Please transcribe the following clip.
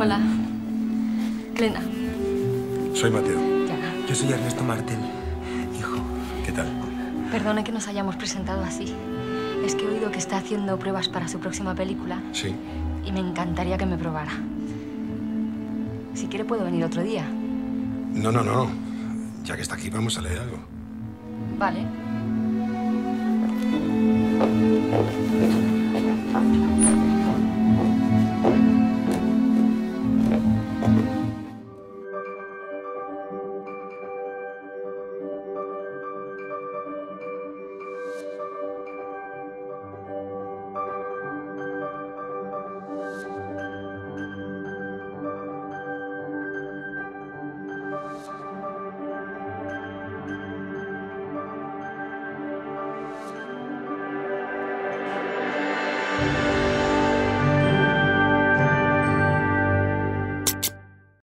Hola. Elena. Soy Mateo. Ya. Yo soy Ernesto Martel, hijo. ¿Qué tal? Perdone que nos hayamos presentado así. Es que he oído que está haciendo pruebas para su próxima película Sí. y me encantaría que me probara. Si quiere puedo venir otro día. No, no, no. Ya que está aquí, vamos a leer algo. Vale. Bye.